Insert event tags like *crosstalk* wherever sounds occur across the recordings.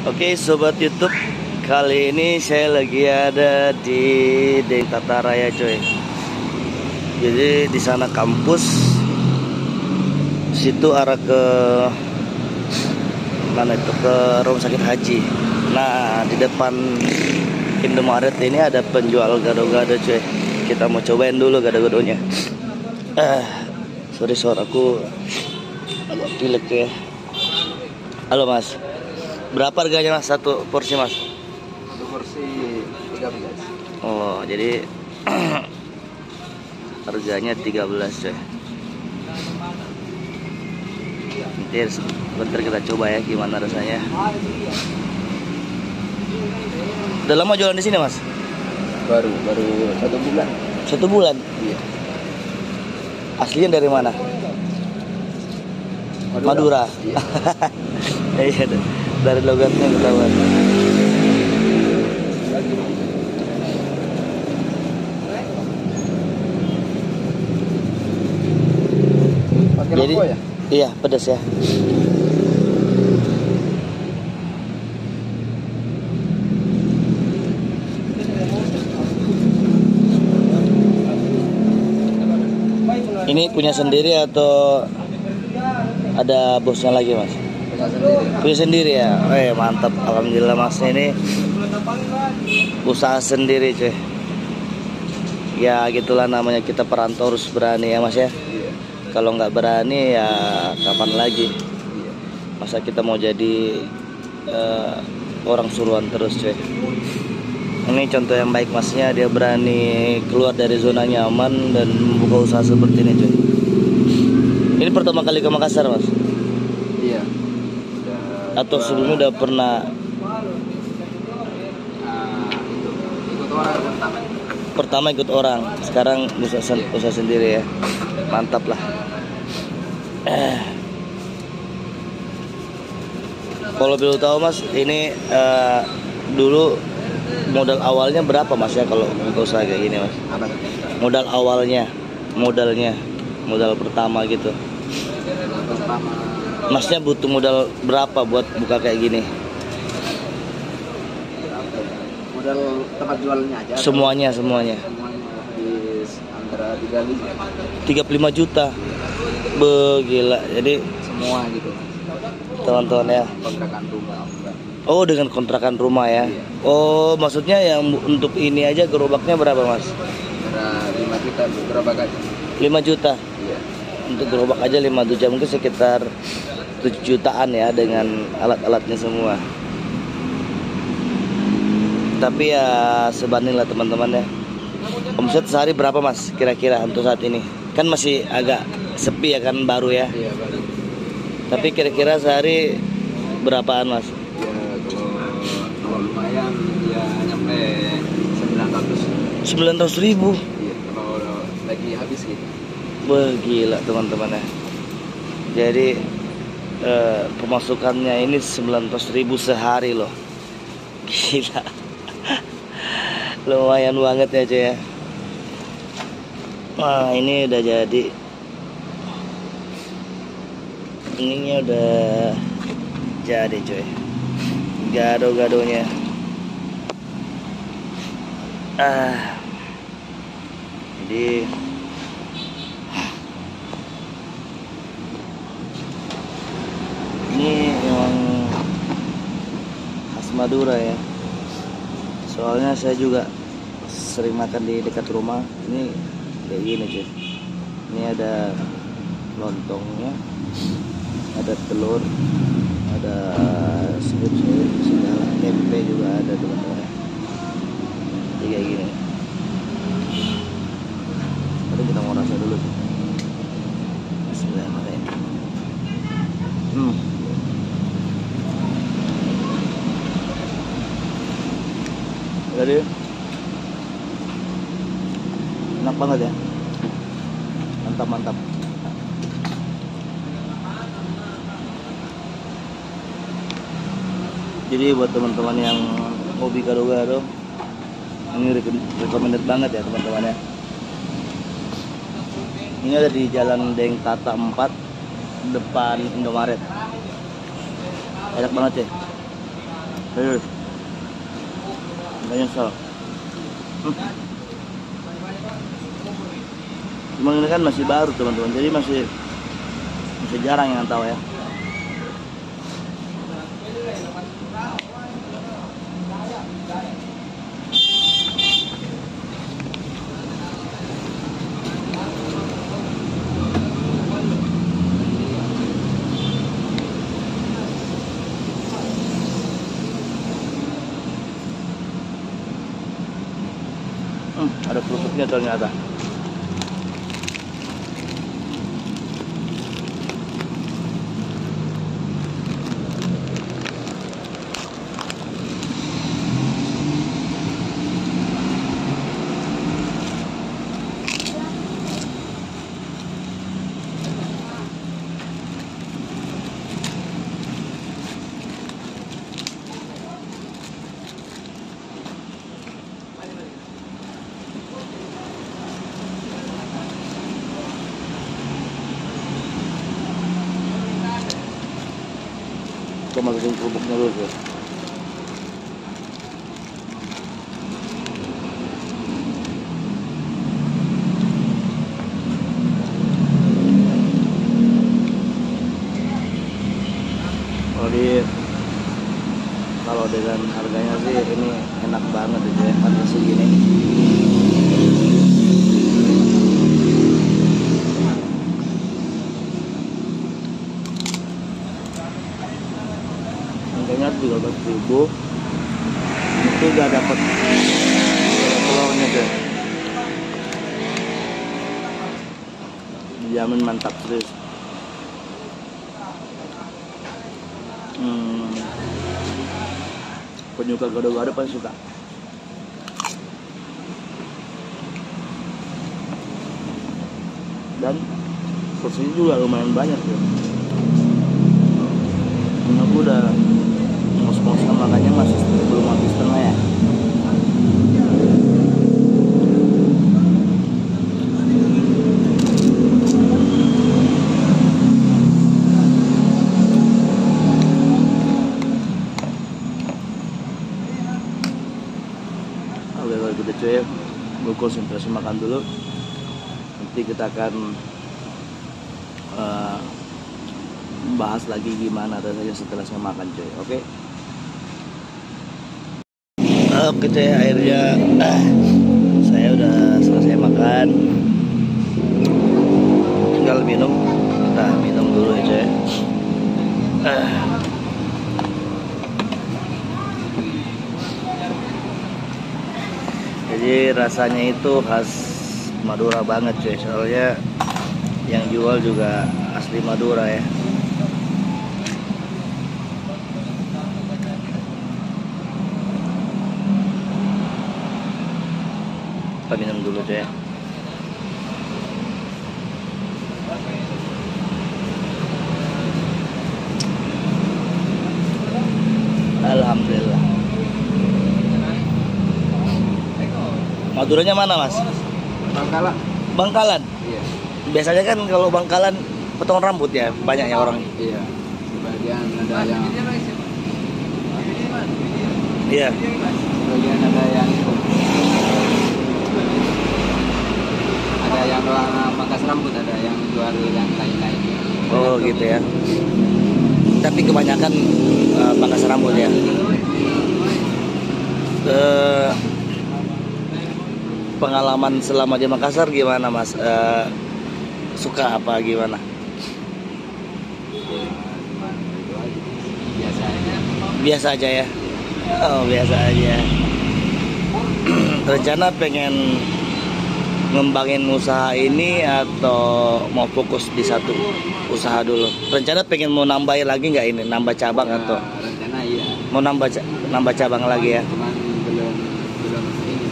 Oke sobat YouTube, kali ini saya lagi ada di Deng Tata Raya coy. Jadi di sana kampus, situ arah ke mana itu ke rumah sakit haji. Nah di depan Indomaret ini ada penjual gado-gado coy. Kita mau cobain dulu gado-gadonya. Eh, sorry suaraku agak pilek ya. Halo mas. Berapa harganya mas satu porsi mas? Satu porsi 13. Oh jadi *clears throat* harganya 13 coy. Nanti sebentar kita coba ya gimana rasanya. Udah lama jualan di sini mas? Baru baru satu bulan. Satu bulan. Iya. Aslinya dari mana? Madura. *laughs* Iya. Iya dari logatnya ketahuan. Jadi ya? iya pedas ya. Ini punya sendiri atau ada bosnya lagi mas? Punya sendiri. Ya. Eh mantap. Alhamdulillah mas ini usaha sendiri cuy. Ya gitulah namanya kita perantau harus berani ya mas ya. Kalau nggak berani ya kapan lagi? Masa kita mau jadi eh, orang suruhan terus cuy. Ini contoh yang baik masnya dia berani keluar dari zona nyaman dan membuka usaha seperti ini cuy. Ini pertama kali ke Makassar mas? Atau sebelumnya udah pernah Ah, itu. ikut orang pertama. pertama ikut orang, sekarang usaha, sen- usaha sendiri ya. Mantap lah. Eh. Kalau belum tahu mas, ini eh, dulu modal awalnya berapa mas ya kalau buka usaha kayak gini mas? Modal awalnya, modalnya, modal pertama gitu. Pertama Masnya butuh modal berapa buat buka kayak gini? Modal tempat jualnya aja. Semuanya, semuanya. Semuanya habis antara 35 35 juta. Begila. Jadi semua gitu. teman-teman ya. Kontrakan rumah. Oh dengan kontrakan rumah ya. Oh maksudnya yang untuk ini aja gerobaknya berapa mas? Antara 5 juta berapa kali? 5 juta. Iya. Untuk gerobak aja 5 juta mungkin sekitar 7 jutaan ya dengan alat-alatnya semua. Tapi ya sebanding lah teman-teman ya. Omset sehari berapa mas kira-kira untuk saat ini? Kan masih agak sepi ya kan baru ya. Iya, baru. Tapi kira-kira sehari berapaan mas? Ya kalau kalau lumayan ya nyampe 900. 900 ribu. Iya, kalau lagi habis gitu. Wah gila teman-teman ya. Jadi eh, pemasukannya ini 900 ribu sehari loh. Gila. *laughs* Lumayan banget ya cuy ya. Wah ini udah jadi. Ininya udah jadi cuy. Gado-gadonya. Ah. Jadi ini memang khas Madura ya soalnya saya juga sering makan di dekat rumah ini kayak gini cuy ini ada lontongnya ada telur ada sayur sayur segala tempe juga ada teman-teman jadi kayak gini Tadi kita mau rasa dulu. Bismillahirrahmanirrahim. Hmm. Jadi enak banget ya. Mantap mantap. Jadi buat teman-teman yang hobi gado-gado ini recommended banget ya teman-teman ya. Ini ada di Jalan Deng Tata 4 depan Indomaret. Enak banget ya. Serius. Nyesel. Hmm. Cuma ini kan masih baru teman-teman, jadi masih masih jarang yang tahu ya. Hmm, ada kerupuknya ternyata. Coba masukin kerupuknya dulu tuh. Kalau di kalau dengan harganya sih ini enak banget itu ya harga segini. harganya juga belas ribu itu udah dapat telurnya deh dijamin mantap terus hmm. penyuka gado-gado pasti suka. Dan porsinya juga lumayan banyak ya aku udah ngos-ngosan makanya masih belum habis setengah ya. Oke kalau gitu cuy gue konsentrasi makan dulu. Nanti kita akan eh, bahas lagi gimana rasanya setelah saya makan cuy oke oke cuy akhirnya ah, saya udah selesai makan. Tinggal minum. Kita minum dulu ya. Cuy Ah. jadi rasanya itu khas Madura banget cuy. Soalnya yang jual juga asli Madura ya kita minum dulu cuy Alhamdulillah Maduranya mana mas? Bangkalan. Bangkalan Iya. Biasanya kan kalau Bangkalan potong rambut ya banyak ya orang Iya. Sebagian ada yang Iya sebagian. Ada yang doang pangkas rambut, ada yang jual yang lain-lain. Oh gitu ya Tapi kebanyakan uh, pangkas rambut ya Eh, Pengalaman selama di Makassar gimana mas? Eh, suka apa gimana? Biasa aja ya Oh biasa aja *clears throat* Rencana pengen ngembangin usaha ini atau mau fokus di satu usaha dulu? Rencana pengen mau nambahin lagi nggak ini? Nambah cabang atau Nah, rencana iya. mau nambah nambah cabang lagi ya? Cuman belum belum ini.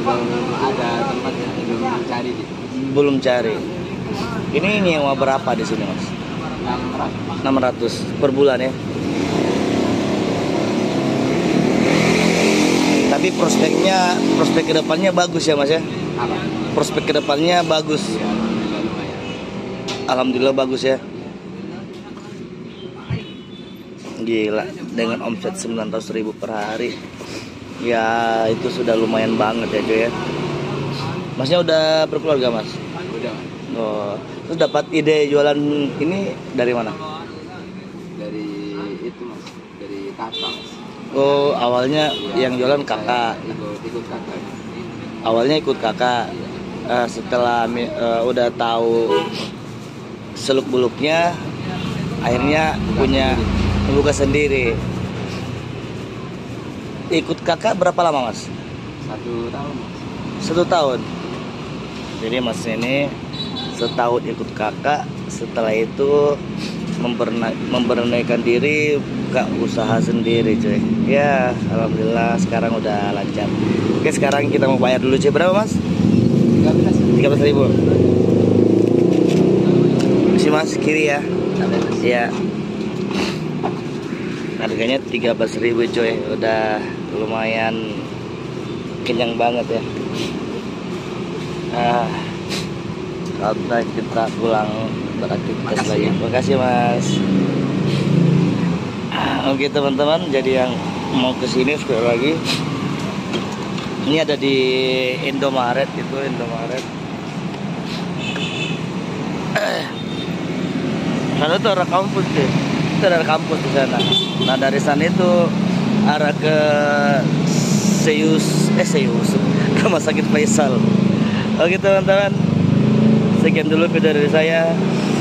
Belum ada tempatnya, belum cari gitu. Belum cari. Ini nyewa berapa di sini mas? Yang merah. 600 per bulan ya? Tapi prospeknya, prospek ke depannya bagus ya mas ya? Apa? Prospek ke depannya bagus. Iya, alhamdulillah bagus ya. Gila. dengan omset 900 ribu per hari ya itu sudah lumayan banget ya cuy ya masnya udah berkeluarga mas udah oh terus dapat ide jualan ini dari mana dari itu mas dari kakak mas oh awalnya yang jualan kakak ikut ikut kakak awalnya ikut kakak. Eh, setelah eh, udah tahu seluk beluknya akhirnya punya membuka sendiri. Ikut kakak berapa lama mas? Satu tahun mas. Satu tahun. Jadi mas ini setahun ikut kakak setelah itu memperna- memberanikan diri buka usaha sendiri cuy. Ya alhamdulillah sekarang udah lancar. Oke sekarang kita mau bayar dulu cuy. Berapa mas? Tiga belas tiga belas ribu si mas. Kiri ya. Iya. Harganya 13.000 ribu coy, udah lumayan kenyang banget ya. Ah, kita pulang beraktivitas lagi. Makasih mas. Ah, Oke teman-teman, jadi yang mau ke sini sekali lagi, ini ada di Indomaret itu Indomaret. Sana tuh arah kampus deh. Itu ada kampus di sana. Nah dari sana itu arah ke Seus, eh Seus, *laughs* Rumah Sakit Faisal. Oke teman-teman, sekian dulu video dari saya.